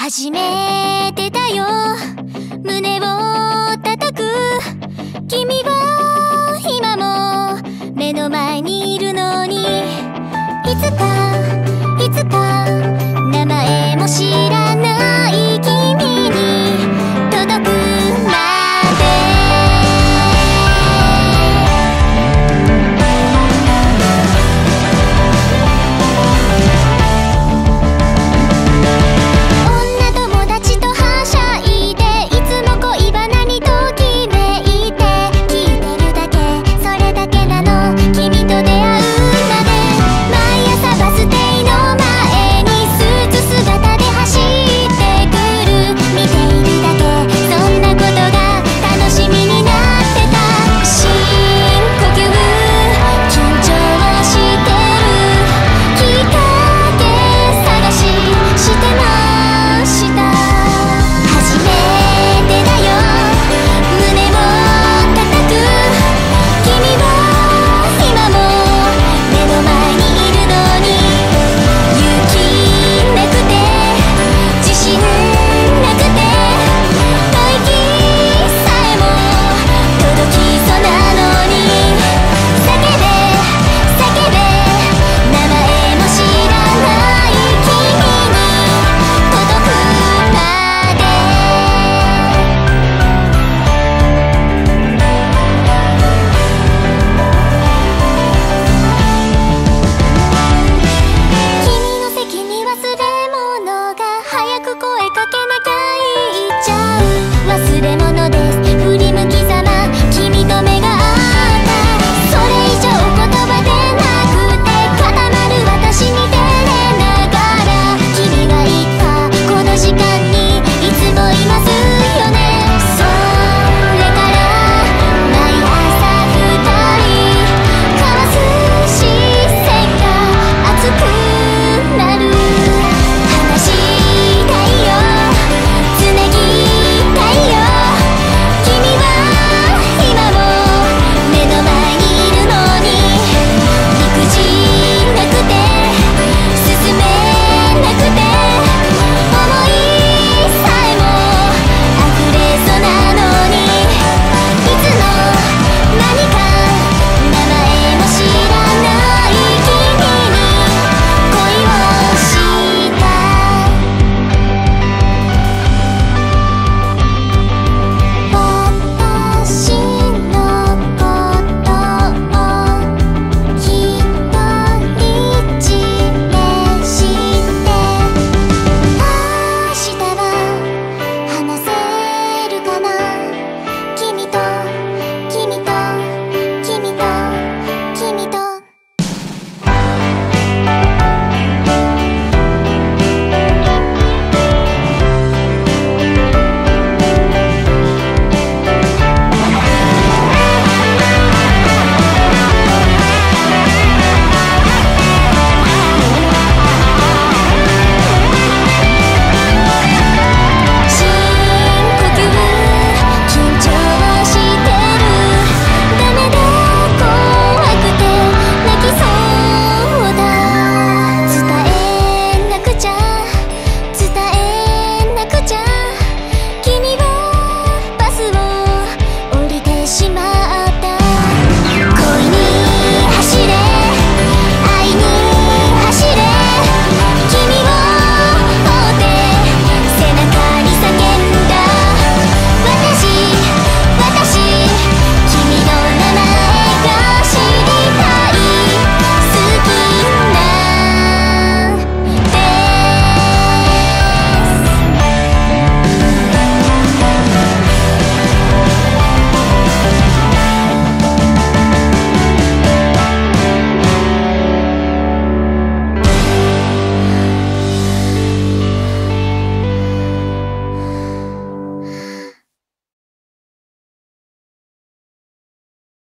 初めてだよ。胸を叩く。君は今も目の前に